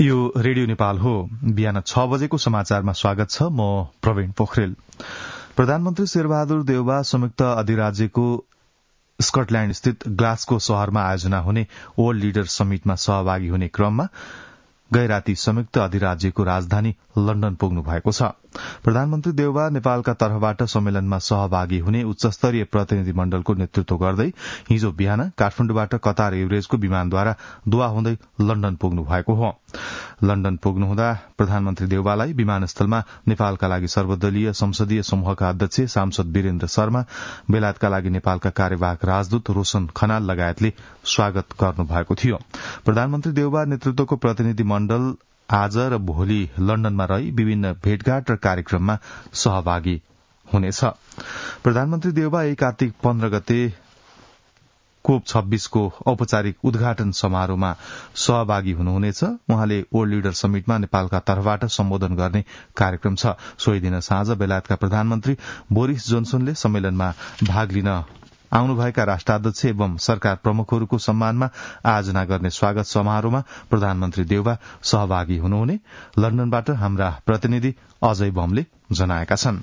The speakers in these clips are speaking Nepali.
यो रेडियो नेपाल हो। बिहान छ बजेको समाचारमा स्वागत छ। म प्रवीण पोखरेल। प्रधानमन्त्री शेरबहादुर देउबा संयुक्त अधिराज्यको स्कटल्याण्ड स्थित ग्लासको शहरमा आयोजना हुने वर्ल्ड लिडर समिटमा सहभागी हुने क्रममा गै राती संयुक्त अधिराज्यको राजधानी लण्डन पुग्नु भएको छ। प्रधानमन्त्री देउबा नेपालका तर्फबाट सम्मेलनमा सहभागी हुने उच्चस्तरीय प्रतिनिधि मण्डलको नेतृत्व गर्दै हिजो बिहान काठमाण्डुबाट कतार एभरेजको विमानद्वारा दुवा हुँदै लण्डन पुग्नु भएको हो। लण्डन पुग्नुहुँदा प्रधानमन्त्री देउबालाई विमानस्थलमा नेपालका लागि सर्वदलीय संसदीय समूहका अध्यक्ष सांसद वीरेन्द्र शर्मा बेलायतका लागि नेपालका कार्यवाहक राजदूत रोशन खनाल लगायतले स्वागत गर्नुभएको थियो। प्रधानमन्त्री देउबा नेतृत्वको प्रतिनिधि मण्डल आज र भोलि लण्डनमा रही विभिन्न भेटघाट र कार्यक्रममा सहभागी हुनेछ। प्रधानमन्त्री देउबा एक कार्तिक पन्ध्र गते कोप छब्बीसको औपचारिक उद्घाटन समारोहमा सहभागी हुनुहुनेछ। उहाँले वर्ल्ड लिडर समिटमा नेपालका तर्फबाट सम्बोधन गर्ने कार्यक्रम छ। सोही दिन साँझ बेलायतका प्रधानमन्त्री बोरिस जोन्सनले सम्मेलनमा भाग लिन आउनुभएका राष्ट्राध्यक्ष एवं सरकार प्रमुखहरूको सम्मानमा आयोजना गर्ने स्वागत समारोहमा प्रधानमन्त्री देउबा सहभागी हुनुहुने। लण्डनबाट हाम्रा प्रतिनिधि अजय बमले जनाएका छन्।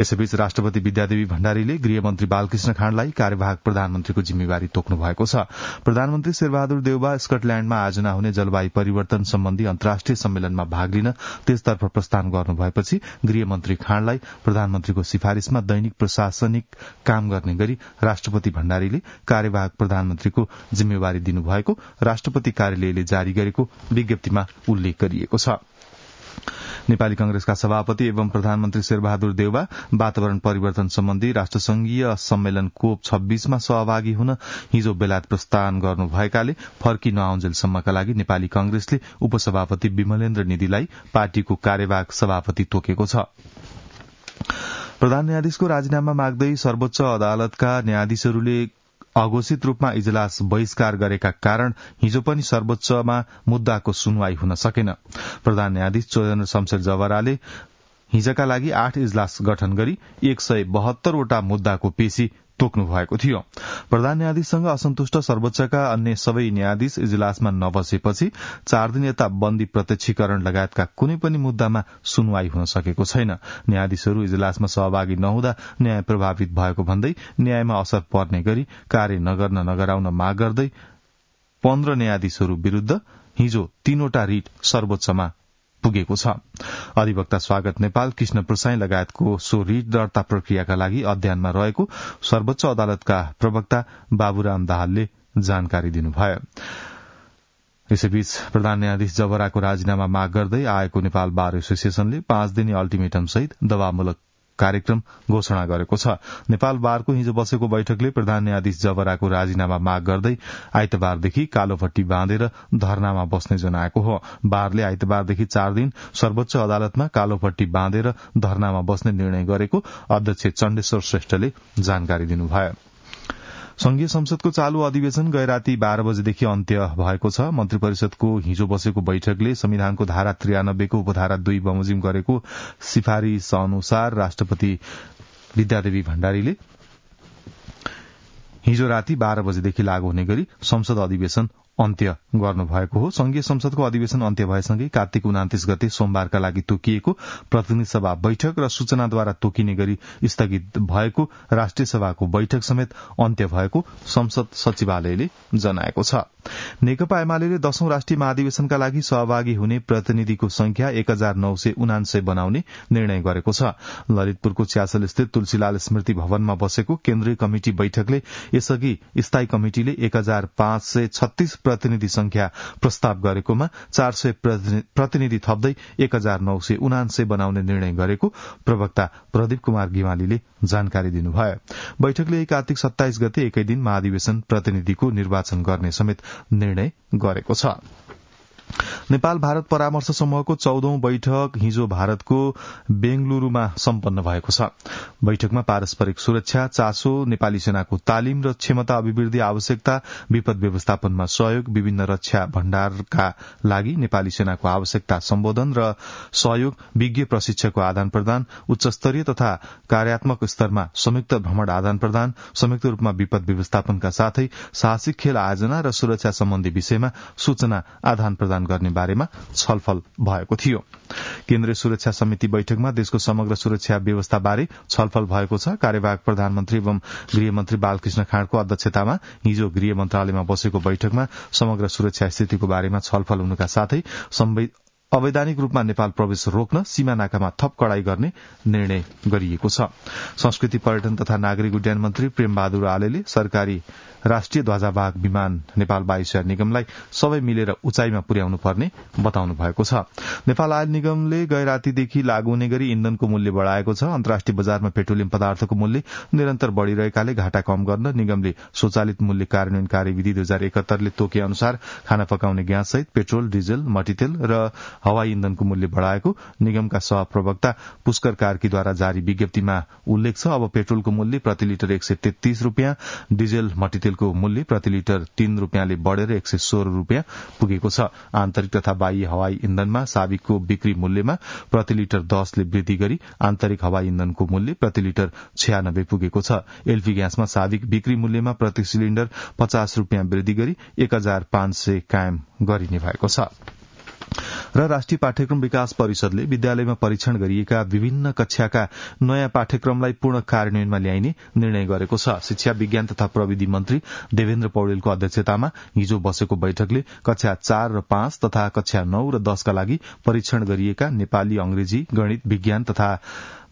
यसैबीच राष्ट्रपति विद्यादेवी भण्डारीले गृहमन्त्री बालकृष्ण खाँडलाई कार्यवाहक प्रधानमन्त्रीको जिम्मेवारी तोक्नु भएको छ। प्रधानमन्त्री शेरबहादुर देउबा स्कटल्याण्डमा आयोजना हुने जलवायु परिवर्तन सम्बन्धी अन्तर्राष्ट्रिय सम्मेलनमा भाग लिन त्यसतर्फ प्रस्थान गर्नु भएपछि गृहमन्त्री खाँडलाई प्रधानमन्त्रीको सिफारिशमा दैनिक प्रशासनिक काम गर्ने गरी राष्ट्रपति भण्डारीले कार्यवाहक प्रधानमन्त्रीको जिम्मेवारी दिनुभएको राष्ट्रपति कार्यालयले जारी गरेको विज्ञप्तिमा उल्लेख गरिएको छ। नेपाली कंग्रेसका सभापति एवं प्रधानमन्त्री शेरबहादुर देउबा वातावरण परिवर्तन सम्बन्धी राष्ट्रसंघीय सम्मेलन कोप छब्बीसमा सहभागी हुन हिजो बेलायत प्रस्थान गर्नुभएकाले फर्की नआउन्जेलसम्मका लागि नेपाली कंग्रेसले उपसभापति विमलेन्द्र निधिलाई पार्टीको कार्यवाहक सभापति तोकेको छ। प्रधान न्यायाधीशको राजीनामा माग्दै सर्वोच्च अदालतका न्यायाधीशहरूले अघोषित रूपमा इजलास बहिष्कार गरेका कारण हिजो पनि सर्वोच्चमा मुद्दाको सुनवाई हुन सकेन। प्रधान न्यायाधीश चोरेन्द्र शमशेर जवराले हिजका लागि आठ इजलास गठन गरी एक सय बहत्तरवटा मुद्दाको पेशी तोक्नु भएको थियो। प्रधान न्यायाधीशसँग असन्तुष्ट सर्वोच्चका अन्य सबै न्यायाधीश इजलासमा नबसेपछि चार दिन यता बन्दी प्रत्यक्षीकरण लगायतका कुनै पनि मुद्दामा सुनवाई हुन सकेको छैन। न्यायाधीशहरू इजलासमा सहभागी नहुँदा न्याय प्रभावित भएको भन्दै न्यायमा असर पर्ने गरी कार्य नगर्न नगराउन माग गर्दै पन्ध्र न्यायाधीशहरू विरूद्ध हिजो तीनवटा रिट सर्वोच्चमा पुगेको छ। अधिवक्ता स्वागत नेपाल कृष्ण प्रसाई लगायतको सो रिट दर्ता प्रक्रियाका लागि अध्ययनमा रहेको सर्वोच्च अदालतका प्रवक्ता बाबुराम दाहालले जानकारी दिनुभयो। यसैबीच प्रधान न्यायाधीश जबराको राजीनामा माग गर्दै आएको नेपाल बार एसोसिएशनले पाँच दिने अल्टिमेटम सहित दबावमूलक कार्यक्रम घोषणा गरेको छ। नेपाल बारको हिजो बसेको बैठकले प्रधान न्यायाधीश जबराको राजीनामा माग गर्दै आइतबारदेखि कालोपट्टि बाँधेर धरनामा बस्ने जनाएको हो। बारले आइतबारदेखि चार दिन सर्वोच्च अदालतमा कालोपट्टि बाँधेर धरनामा बस्ने निर्णय गरेको अध्यक्ष चण्डेश्वर श्रेष्ठले जानकारी दिनुभयो। संघीय संसदको चालू अधिवेशन गए राति बाह्र बजेदेखि अन्त्य भएको छ। मन्त्री परिषदको हिजो बसेको बैठकले संविधानको धारा त्रियानब्बेको उपधारा दुई बमोजिम गरेको सिफारिश अनुसार राष्ट्रपति विद्यादेवी भण्डारीले हिजो राति बाह्र बजेदेखि लागू हुने गरी संसद अधिवेशन अन्त्य गर्नुभएको हो। संघीय संसदको अधिवेशन अन्त्य भएसँगै कार्तिक उनातिस गते सोमबारका लागि तोकिएको प्रतिनिधि सभा बैठक र सूचनाद्वारा तोकिने गरी स्थगित भएको राष्ट्रिय सभाको बैठक समेत अन्त्य भएको संसद सचिवालयले जनाएको छ। नेकपा एमाले दशौं राष्ट्रिय महाधिवेशनका लागि सहभागी हुने प्रतिनिधिको संख्या एक हजार नौ सय उनान्सय बनाउने निर्णय गरेको छ। ललितपुरको च्यासल स्थित तुलसीलाल स्मृति भवनमा बसेको केन्द्रीय कमिटि बैठकले यसअघि स्थायी कमिटिले एक हजार पाँच सय छत्तीस प्रतिनिधि संख्या प्रस्ताव गरेकोमा चार सय प्रतिनिधि थप्दै एक हजार नौ सय उनान्सय बनाउने निर्णय गरेको प्रवक्ता प्रदीप कुमार गिवालीले जानकारी दिनुभयो। बैठकले कार्तिक सत्ताइस गते एकै दिन महाधिवेशन प्रतिनिधिको निर्वाचन गर्ने समेत निर्णय गरेको छ। नेपाल भारत परामर्श समूहको चौधौं बैठक हिजो भारतको बेंगलुरूमा सम्पन्न भएको छ। बैठकमा पारस्परिक सुरक्षा चासो नेपाली सेनाको तालिम र क्षमता अभिवृद्धि आवश्यकता विपद व्यवस्थापनमा सहयोग विभिन्न रक्षा भण्डारका लागि नेपाली सेनाको आवश्यकता सम्बोधन र सहयोग विज्ञ प्रशिक्षकको आदान प्रदान उच्च स्तरीय तथा कार्यात्मक स्तरमा संयुक्त भ्रमण आदान प्रदान संयुक्त रूपमा विपद व्यवस्थापनका साथै साहसिक खेल आयोजना र सुरक्षा सम्बन्धी विषयमा सूचना आदान प्रदान गर्ने बारेमा छलफल भएको थियो। केन्द्रीय सुरक्षा समिति बैठकमा देशको समग्र सुरक्षा व्यवस्थाबारे छलफल भएको छ। कार्यवाहक प्रधानमन्त्री एवं गृहमन्त्री बालकृष्ण खाँडको अध्यक्षतामा हिजो गृह मन्त्रालयमा बसेको बैठकमा समग्र सुरक्षा स्थितिको बारेमा छलफल हुनुका साथै अवैधानिक रूपमा नेपाल प्रवेश रोक्न सीमा नाकामा थप कड़ाई गर्ने निर्णय गरिएको छ। संस्कृति पर्यटन तथा नागरिक उड्डयन मन्त्री प्रेम बहादुर आलेले सरकारी राष्ट्रिय ध्वजावाहक विमान नेपाल वायुसेवा निगमलाई सबै मिलेर उचाइमा पुर्याउनु पर्ने बताउनु भएको छ। नेपाल आयल निगमले गए रातीदेखि लागू हुने गरी इन्धनको मूल्य बढ़ाएको छ। अन्तर्राष्ट्रिय बजारमा पेट्रोलियम पदार्थको मूल्य निरन्तर बढ़िरहेकाले घाटा कम गर्न निगमले स्वचालित मूल्य कार्यान्वयन कार्यविधि दुई हजार एकहत्तरले तोके अनुसार खाना पकाउने ग्यास सहित पेट्रोल डिजल मटितेल र हवाई इन्धनको मूल्य बढ़ाएको निगमका सहप्रवक्ता पुष्कर कार्कीद्वारा जारी विज्ञप्तिमा उल्लेख छ अब पेट्रोलको मूल्य प्रति लिटर एक सय तेत्तीस रूपियाँ डिजल मटितेल तेलको मूल्य प्रति लिटर तीन रूपियाँले बढ़ेर एक सय सोह्र रूपियाँ पुगेको छ। आन्तरिक तथा बाह्य हवाई इन्धनमा साविकको बिक्री मूल्यमा प्रति लिटर दसले वृद्धि गरी आन्तरिक हवाई इन्धनको मूल्य प्रति लिटर छयानब्बे पुगेको छ। एलपी ग्यासमा साविक बिक्री मूल्यमा प्रति सिलिण्डर पचास रूपियाँ वृद्धि गरी एक हजार पाँच सय कायम गरिने भएको छ। र राष्ट्रिय पाठ्यक्रम विकास परिषदले विद्यालयमा परीक्षण गरिएका विभिन्न कक्षाका नयाँ पाठ्यक्रमलाई पूर्ण कार्यान्वयनमा ल्याइने निर्णय गरेको छ। शिक्षा विज्ञान तथा प्रविधि मन्त्री देवेन्द्र पौडेलको अध्यक्षतामा हिजो बसेको बैठकले कक्षा चार र पाँच तथा कक्षा नौ र दशका लागि परीक्षण गरिएका नेपाली अंग्रेजी गणित विज्ञान तथा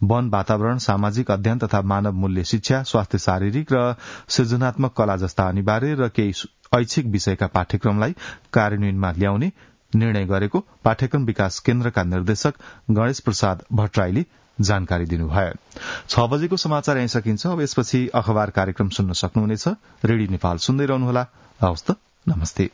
वन वातावरण सामाजिक अध्ययन तथा मानव मूल्य शिक्षा स्वास्थ्य शारीरिक र सृजनात्मक कला जस्ता अनिवार्य र केही ऐच्छिक विषयका पाठ्यक्रमलाई कार्यान्वयनमा ल्याउने निर्णय गरेको पाठ्यक्रम विकास केन्द्रका निर्देशक गणेश प्रसाद भट्टराईले जानकारी दिनुभयो। छ बजेको समाचार यही सकिन्छ। अब यसपछि अखबार कार्यक्रम सुन्न सक्नुहुनेछ। रेडियो नेपाल सुन्दै रहनुहोला। नमस्ते।